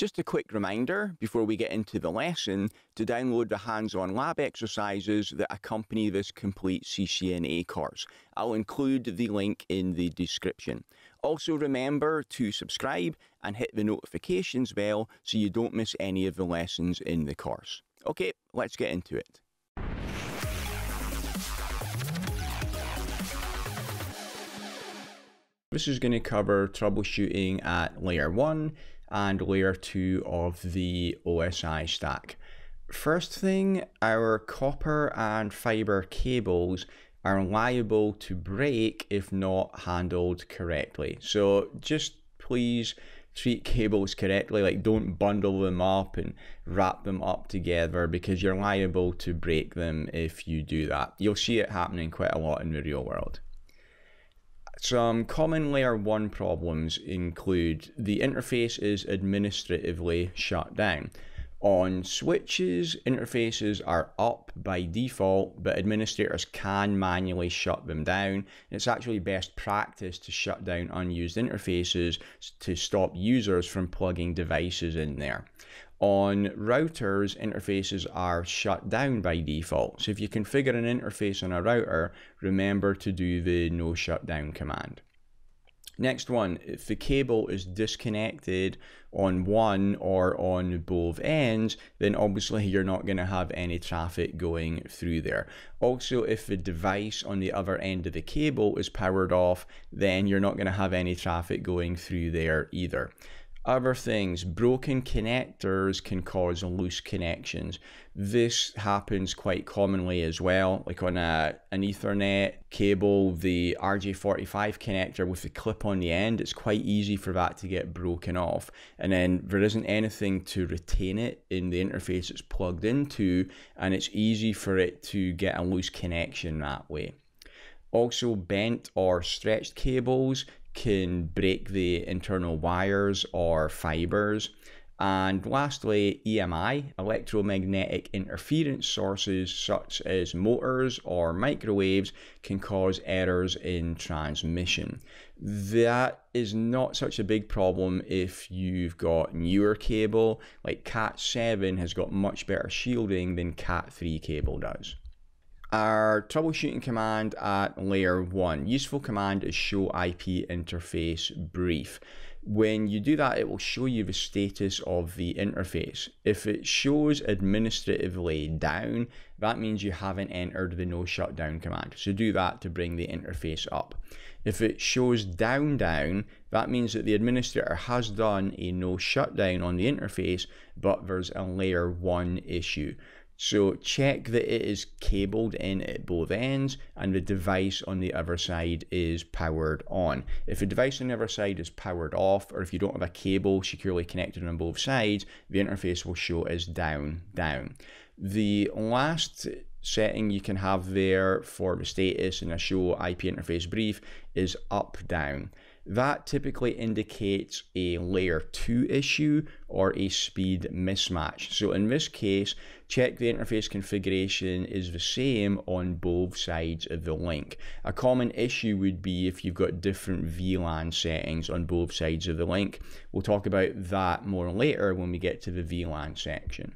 Just a quick reminder before we get into the lesson to download the hands-on lab exercises that accompany this complete CCNA course. I'll include the link in the description. Also remember to subscribe and hit the notifications bell so you don't miss any of the lessons in the course. Okay, let's get into it. This is going to cover troubleshooting at layer 1 and layer 2 of the OSI stack. First thing, our copper and fiber cables are liable to break if not handled correctly. So just please treat cables correctly, like don't bundle them up and wrap them up together because you're liable to break them if you do that. You'll see it happening quite a lot in the real world. Some common layer 1 problems include the interface is administratively shut down. On switches, interfaces are up by default, but administrators can manually shut them down. It's actually best practice to shut down unused interfaces to stop users from plugging devices in there. On routers, interfaces are shut down by default. So if you configure an interface on a router, remember to do the no shutdown command. Next one, if the cable is disconnected on one or on both ends, then obviously you're not going to have any traffic going through there. Also, if the device on the other end of the cable is powered off, then you're not going to have any traffic going through there either. Other things, broken connectors can cause loose connections. This happens quite commonly as well, like on a, an Ethernet cable, the RJ45 connector with the clip on the end, it's quite easy for that to get broken off. And then there isn't anything to retain it in the interface it's plugged into, and it's easy for it to get a loose connection that way. Also, bent or stretched cables can break the internal wires or fibers. And lastly, EMI, electromagnetic interference sources such as motors or microwaves can cause errors in transmission. That is not such a big problem if you've got newer cable, like Cat7 has got much better shielding than Cat3 cable does. Our troubleshooting command at layer one, useful command is show IP interface brief. When you do that, it will show you the status of the interface. If it shows administratively down, that means you haven't entered the no shutdown command. So do that to bring the interface up. If it shows down down, that means that the administrator has done a no shutdown on the interface, but there's a layer one issue. So check that it is cabled in at both ends and the device on the other side is powered on. If the device on the other side is powered off or if you don't have a cable securely connected on both sides, the interface will show as down, down. The last setting you can have there for the status in a show IP interface brief is up, down. That typically indicates a layer 2 issue or a speed mismatch. So in this case, check the interface configuration is the same on both sides of the link. A common issue would be if you've got different VLAN settings on both sides of the link. We'll talk about that more later when we get to the VLAN section.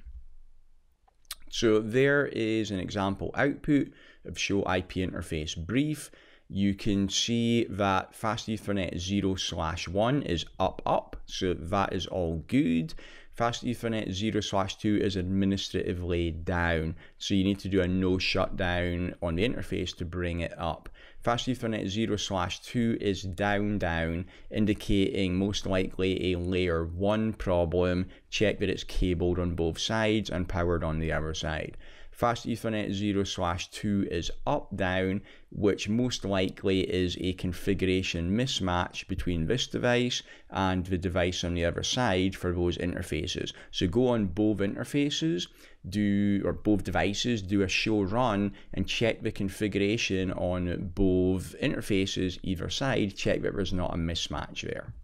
So there is an example output of show IP interface brief you can see that fast ethernet 0 slash 1 is up up. So that is all good. Fast ethernet 0 slash 2 is administratively down. So you need to do a no shutdown on the interface to bring it up. Fast ethernet 0 slash 2 is down down indicating most likely a layer 1 problem. Check that it's cabled on both sides and powered on the other side Fast Ethernet 0 slash 2 is up down, which most likely is a configuration mismatch between this device and the device on the other side for those interfaces. So go on both interfaces, do or both devices, do a show run and check the configuration on both interfaces either side, check that there's not a mismatch there.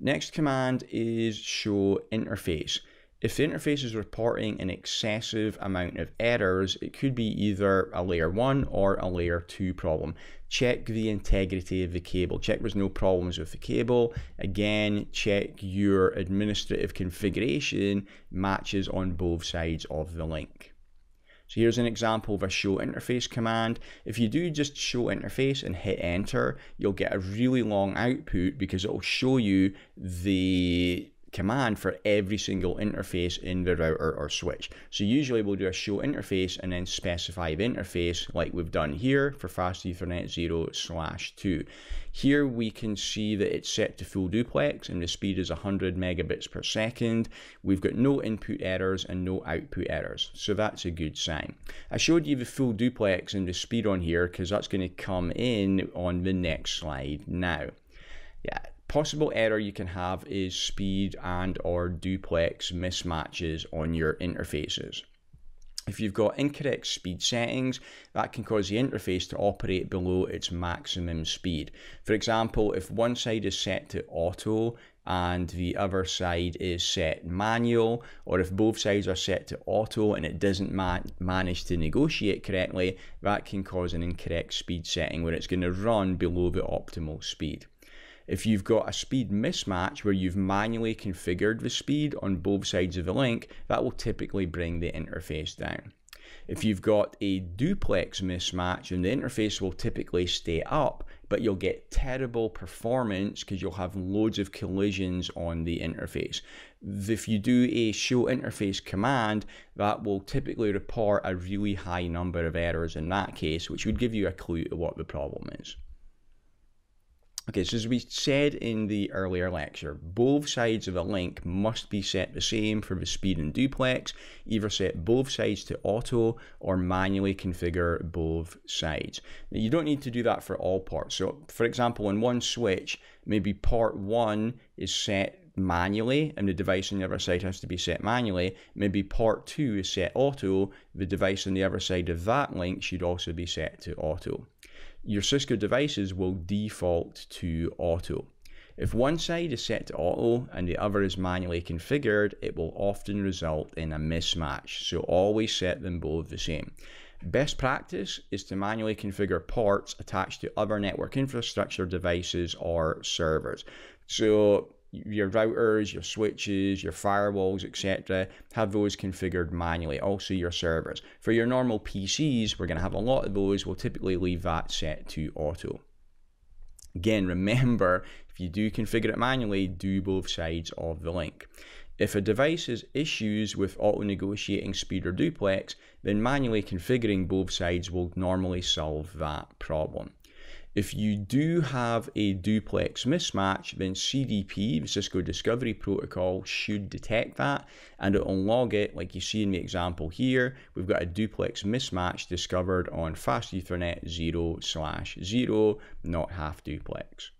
Next command is show interface. If the interface is reporting an excessive amount of errors, it could be either a layer 1 or a layer 2 problem. Check the integrity of the cable. Check there's no problems with the cable. Again, check your administrative configuration matches on both sides of the link. So here's an example of a show interface command. If you do just show interface and hit enter, you'll get a really long output because it will show you the command for every single interface in the router or switch. So usually we'll do a show interface and then specify the interface like we've done here for fast ethernet 0 slash 2. Here we can see that it's set to full duplex and the speed is 100 megabits per second. We've got no input errors and no output errors. So that's a good sign. I showed you the full duplex and the speed on here because that's going to come in on the next slide now. Yeah, possible error you can have is speed and or duplex mismatches on your interfaces. If you've got incorrect speed settings, that can cause the interface to operate below its maximum speed. For example, if one side is set to auto and the other side is set manual, or if both sides are set to auto and it doesn't ma manage to negotiate correctly, that can cause an incorrect speed setting where it's going to run below the optimal speed. If you've got a speed mismatch where you've manually configured the speed on both sides of the link, that will typically bring the interface down. If you've got a duplex mismatch, and the interface will typically stay up, but you'll get terrible performance because you'll have loads of collisions on the interface. If you do a show interface command, that will typically report a really high number of errors in that case, which would give you a clue to what the problem is. Okay, so as we said in the earlier lecture, both sides of a link must be set the same for the speed and duplex. Either set both sides to auto or manually configure both sides. Now, you don't need to do that for all ports. So for example, in one switch, maybe port one is set manually and the device on the other side has to be set manually. Maybe port 2 is set auto, the device on the other side of that link should also be set to auto your Cisco devices will default to auto. If one side is set to auto and the other is manually configured, it will often result in a mismatch, so always set them both the same. Best practice is to manually configure ports attached to other network infrastructure devices or servers. So your routers, your switches, your firewalls, etc. Have those configured manually. Also your servers. For your normal PCs, we're going to have a lot of those. We'll typically leave that set to auto. Again, remember, if you do configure it manually, do both sides of the link. If a device has issues with auto-negotiating speed or duplex, then manually configuring both sides will normally solve that problem. If you do have a duplex mismatch, then CDP, the Cisco Discovery Protocol, should detect that and it will log it like you see in the example here. We've got a duplex mismatch discovered on fast Ethernet 0 slash 0, not half duplex.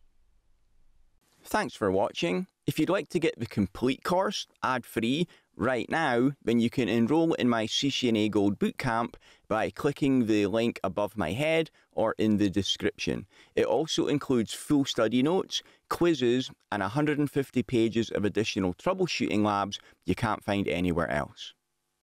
Thanks for watching. If you'd like to get the complete course ad-free right now, then you can enroll in my CCNA Gold Bootcamp by clicking the link above my head or in the description. It also includes full study notes, quizzes, and 150 pages of additional troubleshooting labs you can't find anywhere else.